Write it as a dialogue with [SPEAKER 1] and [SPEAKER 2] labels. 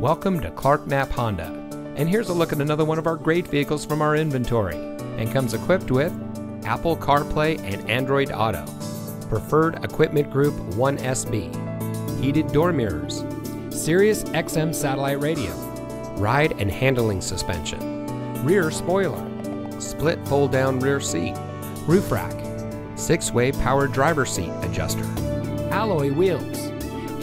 [SPEAKER 1] Welcome to Clark Knapp Honda. And here's a look at another one of our great vehicles from our inventory. And comes equipped with Apple CarPlay and Android Auto, Preferred Equipment Group 1SB, heated door mirrors, Sirius XM satellite radio, ride and handling suspension, rear spoiler, split fold down rear seat, roof rack, six way power driver seat adjuster, alloy wheels,